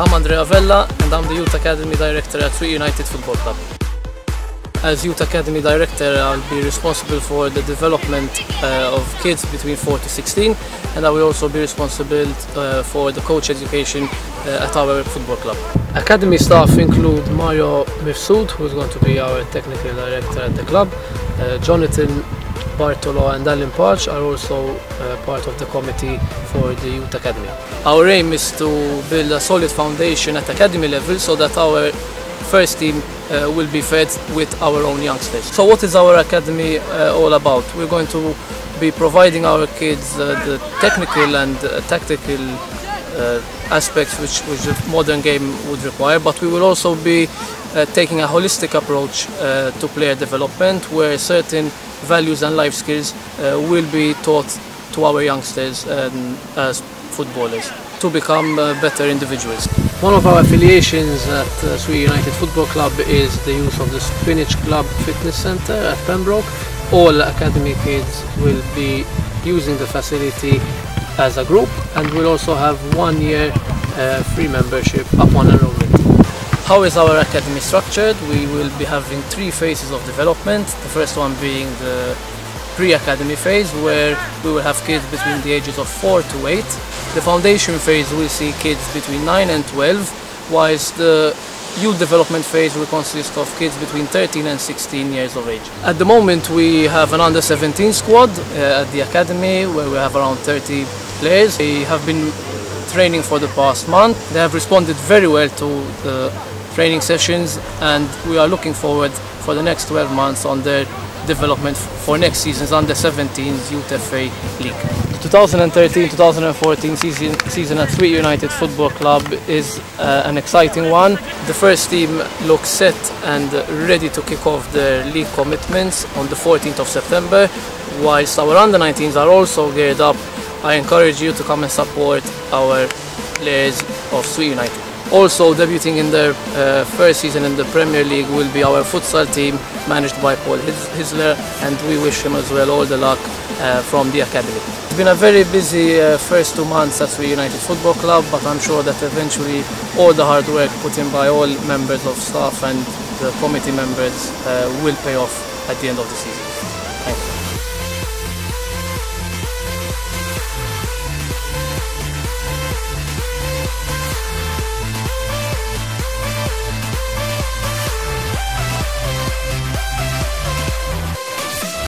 I'm Andrea Vella and I'm the Youth Academy Director at Swieqi United Football Club. As Youth Academy Director, I'll be responsible for the development uh, of kids between 4 to 16 and I will also be responsible uh, for the coach education uh, at our football club. Academy staff include Mario Mifsud, who is going to be our technical director at the club, uh, Jonathan Bartolo and Alan Parch are also uh, part of the committee for the Youth Academy. Our aim is to build a solid foundation at academy level so that our first team uh, will be fed with our own youngsters. So what is our academy uh, all about? We're going to be providing our kids uh, the technical and uh, tactical aspects which, which the modern game would require, but we will also be uh, taking a holistic approach uh, to player development where certain values and life skills uh, will be taught to our youngsters um, as footballers to become uh, better individuals. One of our affiliations at uh, Swieqi United Football Club is the use of the Spinach Club Fitness Centre at Pembroke. All academy kids will be using the facility as a group and we'll also have one year uh, free membership upon enrollment. How is our academy structured? We will be having three phases of development. The first one being the pre-academy phase where we will have kids between the ages of 4 to 8. The foundation phase will see kids between 9 and 12 whilst the youth development phase will consist of kids between 13 and 16 years of age. At the moment we have an under 17 squad uh, at the academy where we have around 30 players. They have been training for the past month. They have responded very well to the training sessions and we are looking forward for the next 12 months on their development for next season's under 17s Youth FA League. The 2013-2014 season, season at Swieqi United Football Club is uh, an exciting one. The first team looks set and ready to kick off their league commitments on the 14th of September, whilst our under 19s are also geared up. I encourage you to come and support our players of Swieqi United. Also debuting in their uh, first season in the Premier League will be our futsal team managed by Paul Hisler and we wish him as well all the luck uh, from the academy. It's been a very busy uh, first two months at Swieqi United Football Club but I'm sure that eventually all the hard work put in by all members of staff and the committee members uh, will pay off at the end of the season. Thank you.